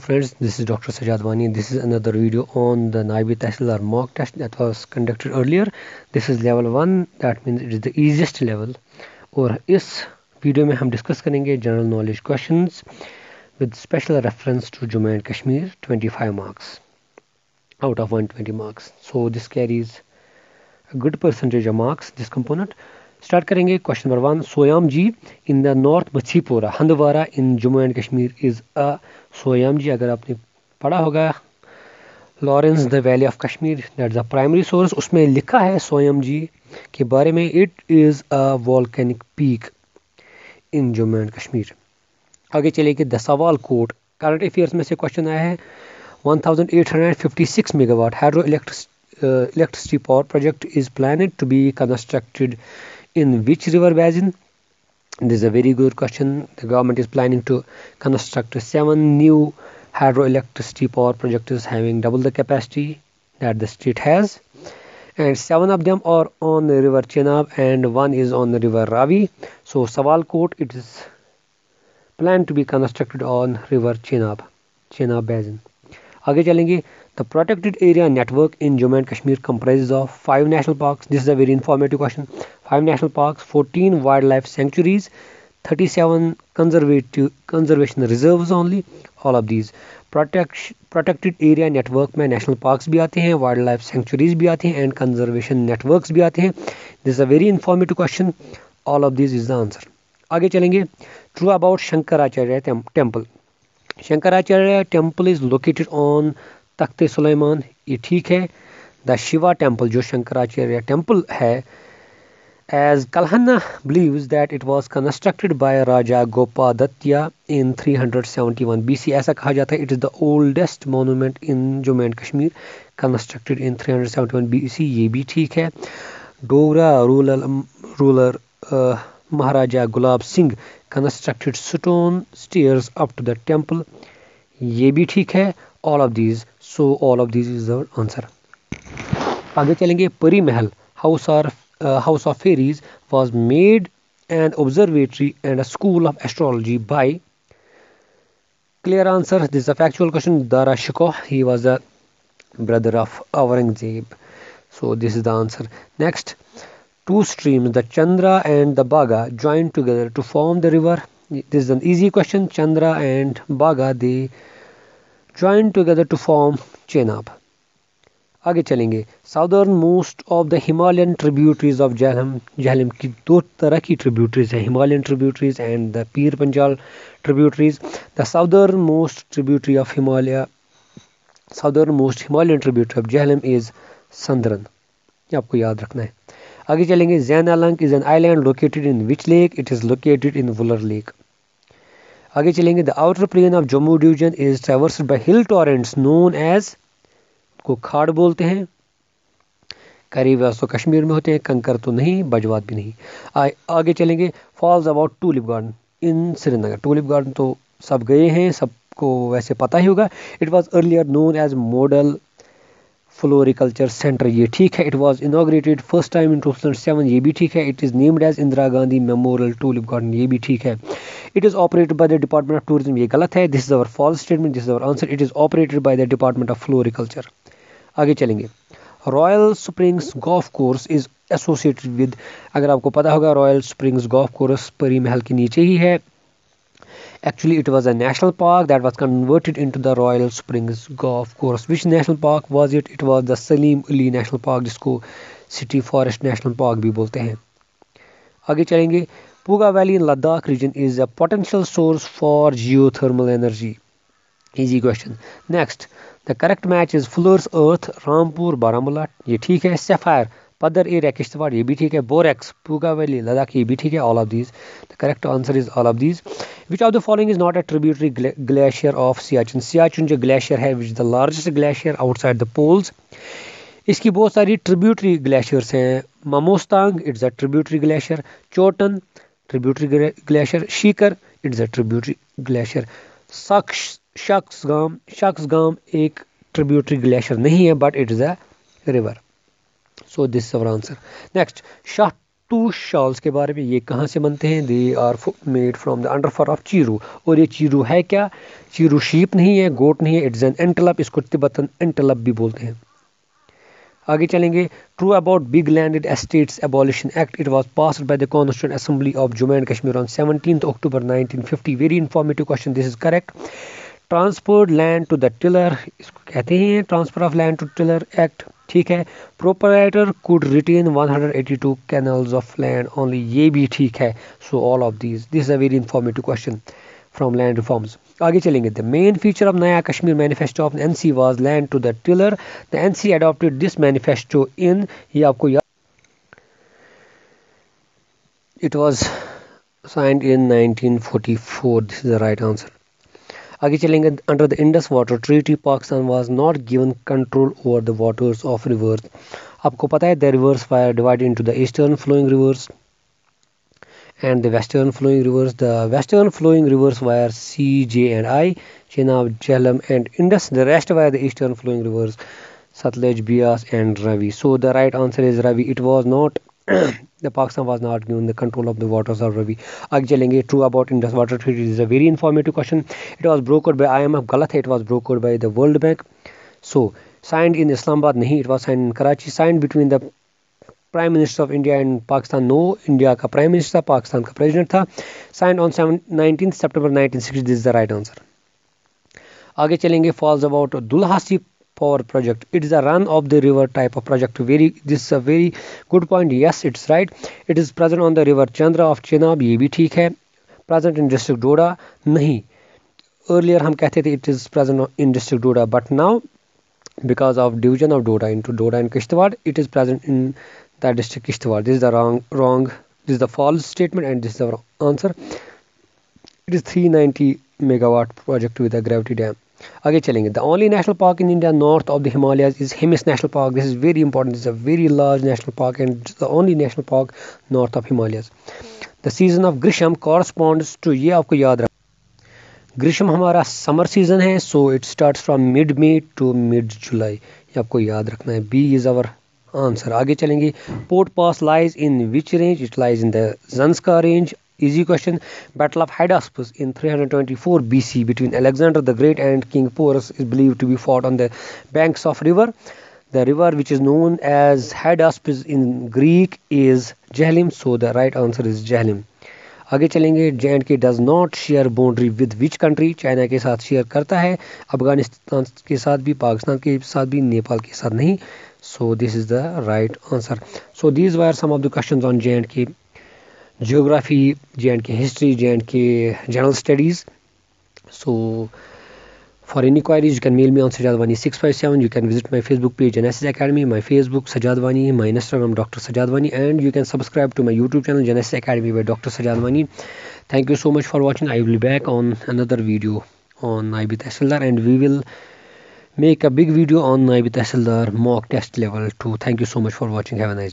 friends this is dr sajadwani this is another video on the naibi tehsil mock test that was conducted earlier this is level 1 that means it is the easiest level और इस में हम discuss करेंगे general knowledge questions with special reference to Jammu and Kashmir 25 marks out of 120 marks so this carries a good percentage of marks this component start करेंगे question number one, Soyam ji in the north Machhipura Handwara in Jammu and Kashmir is a Soyam जी अगर आपने पढ़ा होगा Lawrence the valley of Kashmir that the primary source उसमें लिखा है सोयम जी के बारे में it is a volcanic peak in Jammu and Kashmir आगे चले कि द सवाल कोट करंट अफेयर्स में से क्वेश्चन आया है 1856 megawatt electricity power project is planned to be constructed in which river basin? This is a very good question. The government is planning to construct seven new hydroelectricity power projects having double the capacity that the state has. And seven of them are on the river Chenab and one is on the river Ravi. So Sawalkot it is planned to be constructed on river Chenab, Chenab basin. आगे चलेंगे The protected area network in Jammu and Kashmir comprises of five national parks. This is a very informative question. Five national parks, 14 wildlife sanctuaries, 37 conservative conservation reserves only. All of these protect protected area network में national parks भी आते हैं wildlife sanctuaries भी आते हैं and conservation networks भी आते हैं this is a very informative question all of these is the answer आगे चलेंगे true about Shankaracharya temple Shankaracharya temple is located on तख्त सुलेमान, ये ठीक है। द शिवा टेंपल जो शंकराचार्य टेंपल है as Kalhana believe that it was constructed by Raja Gopaditya in three hundred seventy one B C ऐसा कहा जाता है it is the oldest monument in Jammu and Kashmir constructed in three hundred seventy one B C ये भी ठीक है। Dogra rural ruler Maharaja Gulab Singh constructed stone stairs up to the temple ये भी ठीक है। all of these so all of these is our answer आगे चलेंगे Pari Mahal house or house of fairies was made an observatory and a school of astrology by clear answer this is a factual question Dara Shikoh he was a brother of Aurangzeb so this is the answer next two streams the Chandra and the Baga joined together to form the river this is an easy question Chandra and Baga they joined together to form Chenab. आगे चलेंगे। Southern most of the Himalayan tributaries of Jhelum Jhelum की दो तरह की tributaries हैं। Himalayan tributaries and the Pir Panjal tributaries the southern most tributary of Himalaya southern most Himalayan tributary of Jhelum is Sandran ये आपको याद रखना है। आगे चलेंगे। Zaina Lank is an island located in which lake it is located in Wular lake आगे चलेंगे the outer plain of Jammu division is traversed by hill torrents known as को खाड़ बोलते हैं। करीब तो कश्मीर में होते हैं कंकर तो नहीं बजवात भी नहीं। आ, आगे चलेंगे false about tulip garden in Srinagar tulip garden तो सब गए हैं सबको वैसे पता ही होगा। It was earlier known as model floriculture centre ये ठीक है it was inaugurated first time in 2007 ये भी ठीक है। It is named as Indira Gandhi memorial tulip garden ये भी ठीक है। It is operated by the department of tourism ये गलत है। This is our false statement this is our answer it is operated by the department of floriculture आगे चलेंगे। Royal Springs Golf Course is associated with अगर आपको पता होगा royal springs golf course Pari Mahal के नीचे ही है। Actually, it was a national park that was converted into the Royal Springs Golf Course. Which national park was it? It was the Salim Ali National Park, जिसको city forest national park भी बोलते हैं। आगे चलेंगे। Pooga valley in Ladakh region is a potential source for geothermal energy easy question next the correct match is floors अर्थ रामपुर बारामूला ये ठीक है सेफायर पदर एरिया किश्तवाड़ ये भी ठीक है बोरेक्स पूगा वैली लद्दाख ये भी ठीक है all of these the correct answer is all of these which of the following is not a tributary glacier of Siachen Siachen जो ग्लेशियर है which the largest glacier outside the poles इसकी बहुत सारी tributary glaciers हैं. Mamostong it's a tributary glacier चोटन tributary glacier शीकर it's a tributary glacier शख्स Shaksgam Shaksgam एक tributary glacier नहीं है but it is a river So this is our answer. Next, Shah खरतूश शॉल्स के बारे में ये कहाँ से बनते हैं? They are made from the under fur of chiru और ये चीरू है क्या? चीरू शीप नहीं है गोट नहीं है इट्स एन एंटलप इसको तिब्बतन एंटलप भी बोलते हैं। आगे चलेंगे। True about big landed estates abolition act it was passed by the constituent assembly of Jammu and Kashmir on 17th October 1950 very informative question this is correct transferred land to the tiller इसको कहते हैं transfer of land to tiller act ठीक है। Proprietor could retain 182 kanals of land only ये भी ठीक है। So all of these this is a very informative question from land reforms आगे चलेंगे the main feature of Naya Kashmir manifesto of N C was land to the tiller the N C adopted this manifesto in ये आपको याद it was signed in 1944 this is the right answer आगे चलेंगे under the Indus Water Treaty Pakistan was not given control over the waters of rivers आपको पता है the rivers were divided into the eastern flowing rivers and the western flowing rivers. The western flowing rivers were C, J and I, Chenab, Jhelum and Indus. The rest were the eastern flowing rivers, Satluj, Bias and Ravi. So the right answer is Ravi. It was not the Pakistan was not given the control of the waters of Ravi. आगे true about Indus water treaty is a very informative question. It was brokered by IMF. Galat it was brokered by the World Bank. So signed in Islamabad, nahi, it was signed in Karachi. Signed between the prime minister of India and Pakistan no India का prime minister था पाकिस्तान का president था sign on seven nineteen September this the right answer आगे चलेंगे false about Dulhasti power project it is a run of the river type of project very this a very good point yes it's right it is present on the river Chandra of Chenab ये भी ठीक है. Present in district Doda नहीं. Earlier हम कहते थे it is present in district Doda but now because of division of Doda into Doda and Kishtwar it is present in that district Kishtwar. This is the wrong, wrong, this is the false statement and this is the wrong answer. It is 390 megawatt project with a gravity dam. आगे चलेंगे the only national park in India north of the Himalayas is Hemis national park this is very important this a very large national park and the only national park north of Himalayas the season of grishma corresponds to ये आपको याद रख ग्रीष्म हमारा summer season है so it start from mid May to mid July ये आपको याद रखना है बी इज़ अवर आंसर आगे चलेंगे। Port pass lies in which range it lies in the Zanskar range easy question battle of Hydaspes in 324 hundred twenty four B C between Alexander the great and king Porus is believe to be fought on the banks of river the river which is known as Hydaspes in Greek is Jhelum so the right answer is Jhelum आगे चलेंगे। J and K does not share boundary with which country China के साथ share करता है। अफ़गानिस्तान के साथ भी पाकिस्तान के साथ भी नेपाल के साथ नहीं। So this is the right answer. So these were some of the questions on J&K geography J&K history J&K general studies. So for any queries you can mail me on sajadwani657 you can visit my facebook page genesis academy my facebook sajadwani my instagram dr sajadwani and you can subscribe to my youtube channel genesis academy by dr sajadwani. Thank you so much for watching. I will be back on another video on IB Tehsildar and we will make a big video on Naib Tehsildar mock test level 2 thank you so much for watching. Have a nice